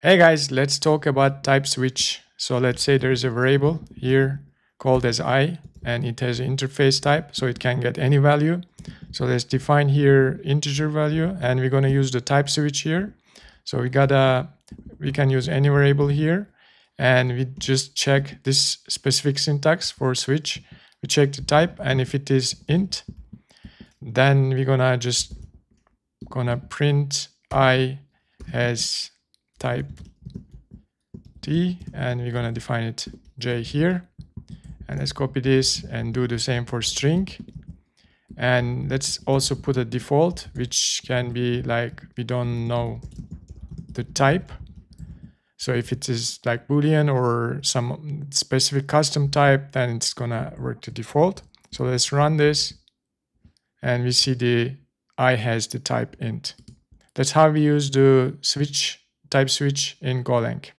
Hey guys, let's talk about type switch. So let's say there is a variable here called as i and it has interface type so it can get any value. So let's define here integer value and we're going to use the type switch here. So we got a we can use any variable here and we just check this specific syntax for switch. We check the type and if it is int then we're gonna just gonna print i as type t and we're gonna define it j here. And let's copy this and do the same for string. And let's also put a default which can be like we don't know the type. So if it is like boolean or some specific custom type then it's gonna work the default. So let's run this and we see the i has the type int. That's how we use the switch type switch in Golang.